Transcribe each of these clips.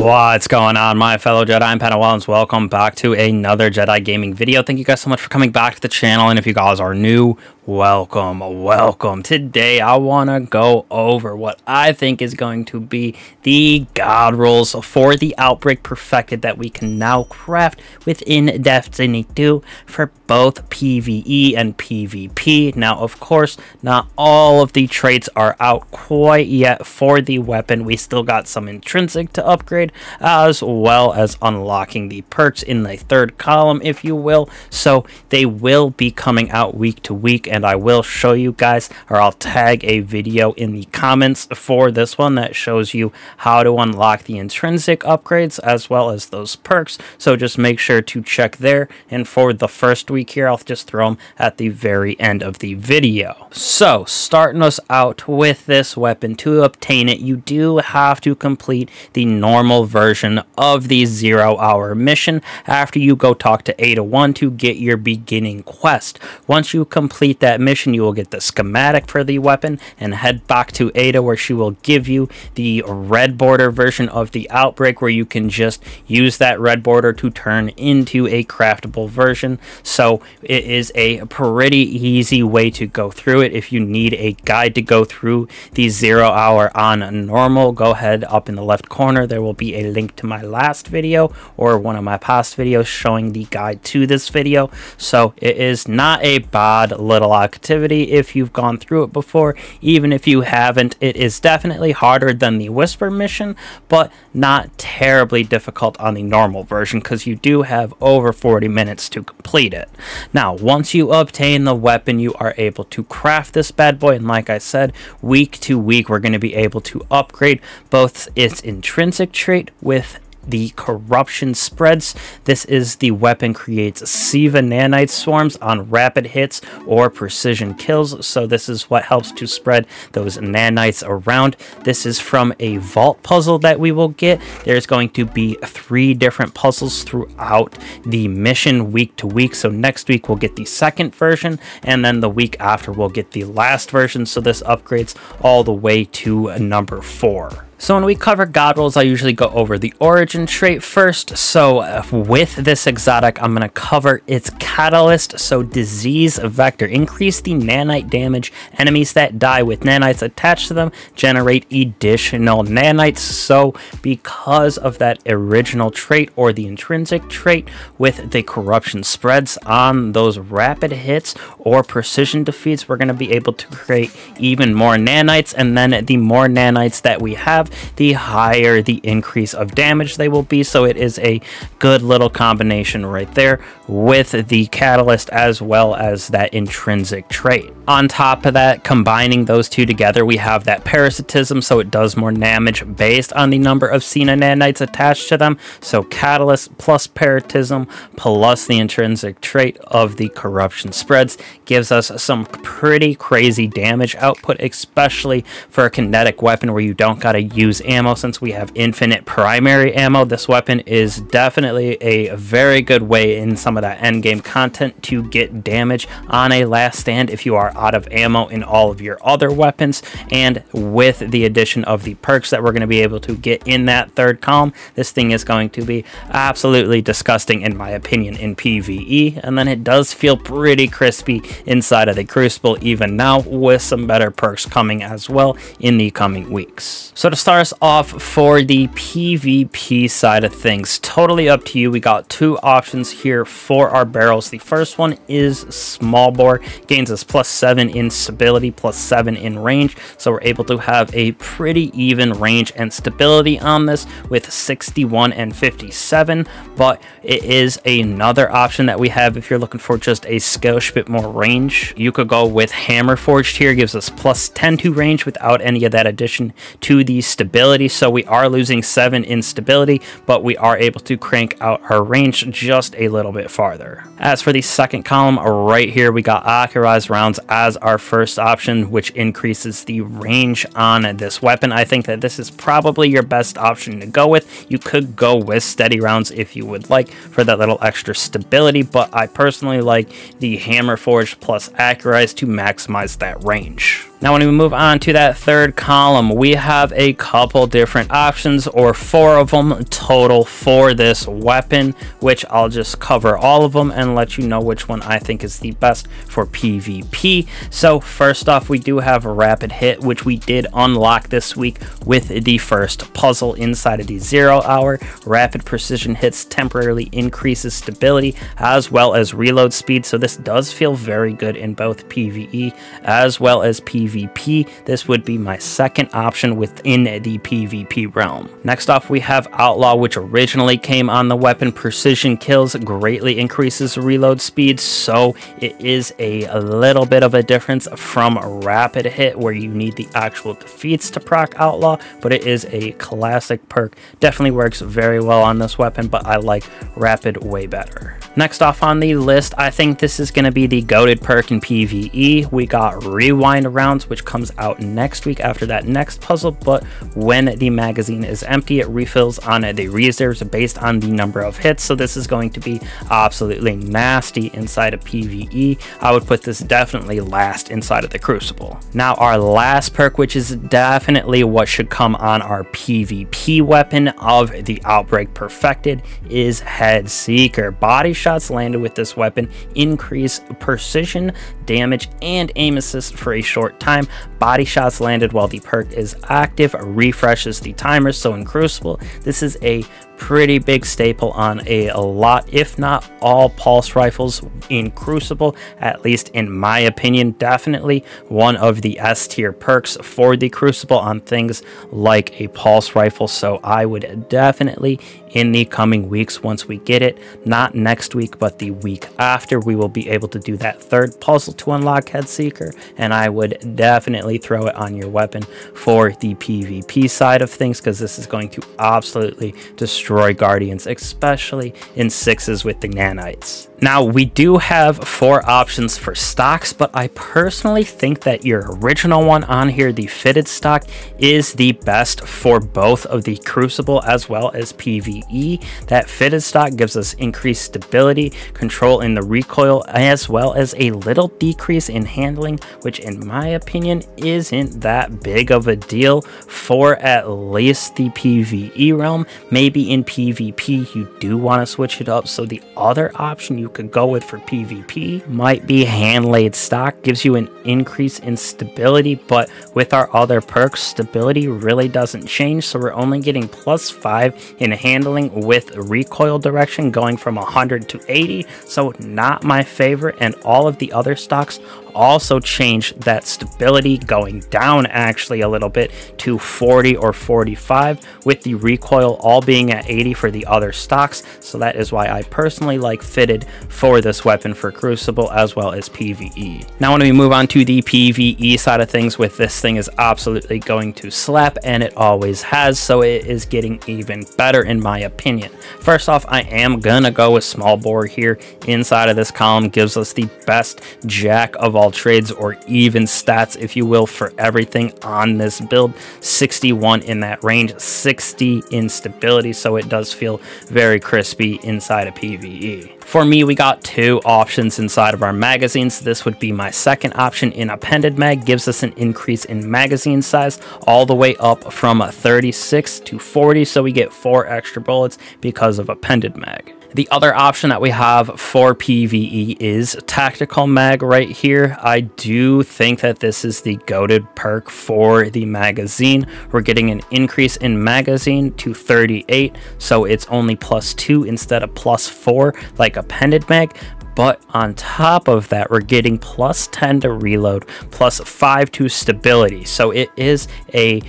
What's going on, my fellow Jedi? I'm Padawans. Welcome back to another Jedii gaming video. Thank you guys so much for coming back to the channel. And if you guys are new, welcome, welcome. Today, I want to go over what I think is going to be the God rolls for the Outbreak Perfected that we can now craft within Destiny 2 for both PvE and PvP. Now, of course, not all of the traits are out quite yet for the weapon. We still got some intrinsic to upgrade as well as unlocking the perks in the third column, if you will. So they will be coming out week to week, and I will show you guys, or I'll tag a video in the comments for this one that shows you how to unlock the intrinsic upgrades as well as those perks. So just make sure to check there. And for the first week here, I'll just throw them at the very end of the video. So starting us out with this weapon, to obtain it, you do have to complete the normal version of the zero hour mission after you go talk to Ada 1 to get your beginning quest. Once you complete that mission, you will get the schematic for the weapon and head back to Ada where she will give you the red border version of the outbreak where you can just use that red border to turn into a craftable version. So it is a pretty easy way to go through it. If you need a guide to go through the zero hour on normal, go ahead up in the left corner. There will be a link to my last video or one of my past videos showing the guide to this video. So it is not a bad little activity if you've gone through it before. Even if you haven't, it is definitely harder than the Whisper mission, but not terribly difficult on the normal version because you do have over 40 minutes to complete it. Now, once you obtain the weapon, you are able to craft this bad boy. And like I said, week to week, we're going to be able to upgrade both its intrinsic trait with the corruption spreads. This is the weapon creates Siva nanite swarms on rapid hits or precision kills. So this is what helps to spread those nanites around. This is from a vault puzzle that we will get. There's going to be three different puzzles throughout the mission week to week. So next week we'll get the second version and then the week after we'll get the last version. So this upgrades all the way to number four. So when we cover God rolls, I usually go over the origin trait first. So uh, with this exotic, I'm going to cover its catalyst. So disease vector, increase the nanite damage. Enemies that die with nanites attached to them generate additional nanites. So because of that original trait or the intrinsic trait with the corruption spreads on those rapid hits or precision defeats, we're going to be able to create even more nanites. And then the more nanites that we have, the higher the increase of damage they will be. So it is a good little combination right there with the catalyst as well as that intrinsic trait. On top of that, combining those two together, we have that parasitism, so it does more damage based on the number of Siva nanites attached to them. So catalyst plus parasitism plus the intrinsic trait of the corruption spreads gives us some pretty crazy damage output, especially for a kinetic weapon where you don't gotta use ammo since we have infinite primary ammo. This weapon is definitely a very good way in some of that endgame content to get damage on a last stand if you are out of ammo in all of your other weapons. And with the addition of the perks that we're going to be able to get in that third column, this thing is going to be absolutely disgusting in my opinion in PvE. And then it does feel pretty crispy inside of the Crucible even now with some better perks coming as well in the coming weeks. So to start us off for the PvP side of things, totally up to you. We got two options here for our barrels. The first one is small bore, gains us plus 7 7 in stability plus 7 in range. So we're able to have a pretty even range and stability on this with 61 and 57. But it is another option that we have if you're looking for just a skosh bit more range. You could go with Hammer Forged here, gives us plus 10 to range without any of that addition to the stability. So we are losing 7 in stability, but we are able to crank out our range just a little bit farther. As for the second column, right here, we got accurized rounds as our first option, which increases the range on this weapon. I think that this is probably your best option to go with. You could go with steady rounds if you would like for that little extra stability, but I personally like the Hammer Forge plus Accurize to maximize that range. Now, when we move on to that third column, we have a couple different options, or four of them total for this weapon, which I'll just cover all of them and let you know which one I think is the best for PvP. So, first off, we do have a Rapid Hit, which we did unlock this week with the first puzzle inside of the Zero Hour. Rapid Precision Hits temporarily increases stability as well as reload speed, so this does feel very good in both PvE as well as PvP PvP, this would be my second option within the PvP realm. Next off, we have Outlaw, which originally came on the weapon. Precision kills greatly increases reload speed, so it is a little bit of a difference from Rapid Hit, where you need the actual defeats to proc Outlaw, but it is a classic perk. Definitely works very well on this weapon, but I like Rapid way better. Next off on the list, I think this is going to be the goaded perk in PvE. We got Rewind Which comes out next week after that next puzzle, but when the magazine is empty, it refills on the reserves based on the number of hits, so this is going to be absolutely nasty inside of PvE. I would put this definitely last inside of the Crucible. Now, our last perk, which is definitely what should come on our PvP weapon of the Outbreak Perfected, is Head Seeker. Body shots landed with this weapon increase precision, damage, and aim assist for a short time. Body shots landed while the perk is active refreshes the timer. So in Crucible, this is a pretty big staple on a, a lot, if not all, pulse rifles in Crucible, at least in my opinion. Definitely one of the S tier perks for the Crucible on things like a pulse rifle. So I would definitely, in the coming weeks, once we get it, not next week, but the week after, we will be able to do that third puzzle to unlock Head Seeker. And I would definitely throw it on your weapon for the PvP side of things because this is going to absolutely destroy destroy Guardians, especially in sixes with the nanites. Now, we do have four options for stocks, but I personally think that your original one on here, the fitted stock, is the best for both of the Crucible as well as PvE. That fitted stock gives us increased stability, control in the recoil, as well as a little decrease in handling, which in my opinion isn't that big of a deal for at least the PvE realm. Maybe in PvP you do want to switch it up, so the other option you could go with for PvP might be hand laid stock, gives you an increase in stability, but with our other perks, stability really doesn't change, so we're only getting plus 5 in handling with recoil direction going from 100 to 80, so not my favorite, and all of the other stocks also change that stability going down actually a little bit to 40 or 45 with the recoil all being at 80 for the other stocks. So that is why I personally like fitted for this weapon for Crucible as well as PvE. Now when we move on to the PvE side of things with this thing is absolutely going to slap and it always has so it is getting even better in my opinion. First off I am gonna go with small bore here inside of this column gives us the best jack of all trades or even stats, if you will, for everything on this build. 61 in that range, 60 in stability, so it does feel very crispy inside of PvE. For me, we got two options inside of our magazines. This would be my second option in appended mag, gives us an increase in magazine size all the way up from 36 to 40, so we get four extra bullets because of appended mag. The other option that we have for PvE is Tactical Mag right here. I do think that this is the goaded perk for the magazine. We're getting an increase in magazine to 38, so it's only plus 2 instead of plus 4 like appended mag, but on top of that, we're getting plus 10 to reload, plus 5 to stability. So it is a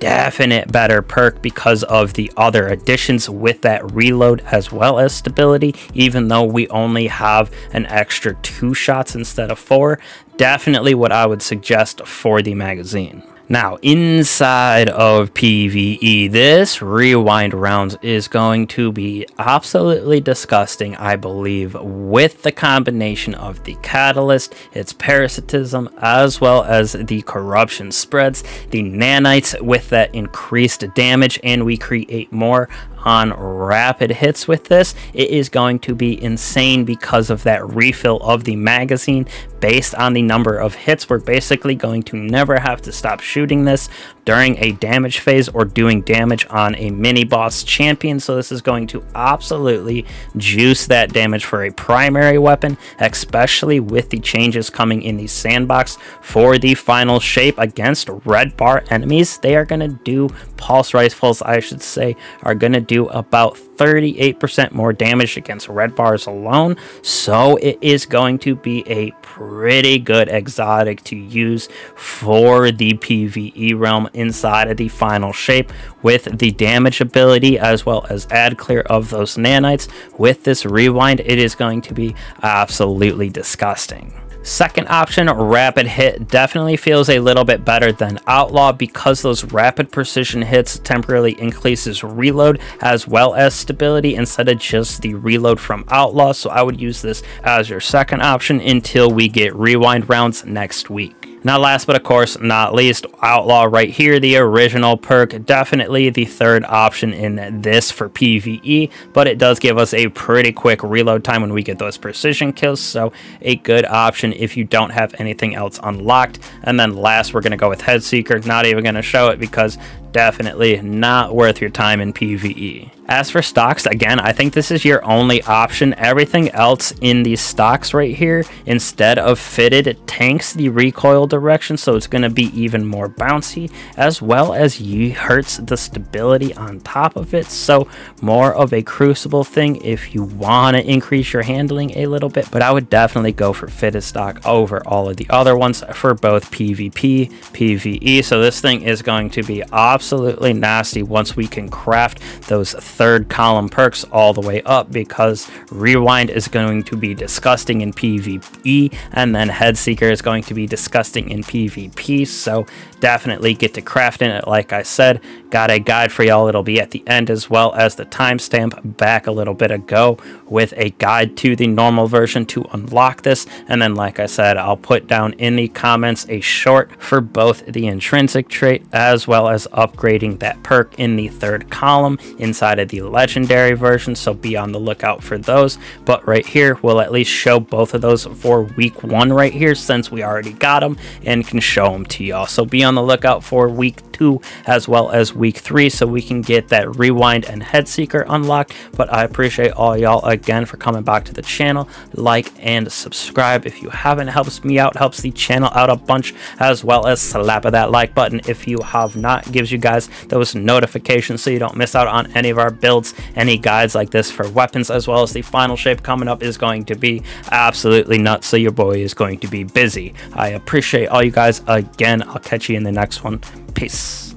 definite better perk because of the other additions with that reload as well as stability even though we only have an extra two shots instead of four. Definitely what i would suggest for the magazine now, inside of PvE, this rewind rounds is going to be absolutely disgusting, I believe, with the combination of the catalyst, its parasitism, as well as the corruption spreads, the nanites with that increased damage, and we create more on rapid hits with this. It is going to be insane because of that refill of the magazine based on the number of hits. We're basically going to never have to stop shooting this during a damage phase or doing damage on a mini boss champion. So this is going to absolutely juice that damage for a primary weapon, especially with the changes coming in the sandbox for the final shape against red bar enemies. They are going to do pulse rifles, I should say, are going to do about 38% more damage against red bars alone. So it is going to be a pretty good exotic to use for the PvE realm inside of the final shape with the damage ability as well as add clear of those nanites. With this rewind, it is going to be absolutely disgusting. Second option, Rapid Hit, definitely feels a little bit better than Outlaw because those rapid precision hits temporarily increases reload as well as stability instead of just the reload from Outlaw. So I would use this as your second option until we get Rewind rounds next week. Now last but of course not least, Outlaw right here, the original perk, definitely the third option in this for PvE, but it does give us a pretty quick reload time when we get those precision kills, so a good option if you don't have anything else unlocked. And then last, we're going to go with Headseeker, not even going to show it because definitely not worth your time in PvE. As for stocks, again, I think this is your only option. Everything else in these stocks right here, instead of fitted, it tanks the recoil direction, so it's going to be even more bouncy, as well as you hurts the stability on top of it. So more of a crucible thing if you want to increase your handling a little bit, but I would definitely go for fitted stock over all of the other ones for both PvP, PvE. So this thing is going to be absolutely nasty once we can craft those third column perks all the way up because Rewind is going to be disgusting in PvE and then Headseeker is going to be disgusting in PvP. So definitely get to crafting it like I said. Got a guide for y'all. It'll be at the end as well as the timestamp back a little bit ago with a guide to the normal version to unlock this. And then like I said, I'll put down in the comments a short for both the intrinsic trait as well as upgrading that perk in the third column inside of the legendary version, so be on the lookout for those. But right here, we'll at least show both of those for week one right here, since we already got them and can show them to y'all. So be on the lookout for week two as well as week three so we can get that rewind and head seeker unlocked. But i appreciate all y'all again for coming back to the channel. Like and subscribe if you haven't. Helps me out helps the channel out a bunch as well as slap of that like button if you have not. Gives you guys those notifications so you don't miss out on any of our builds any guides like this for weapons as well as the final shape coming up is going to be absolutely nuts. So your boy is going to be busy. I appreciate all you guys again. I'll catch you in the next one Peace.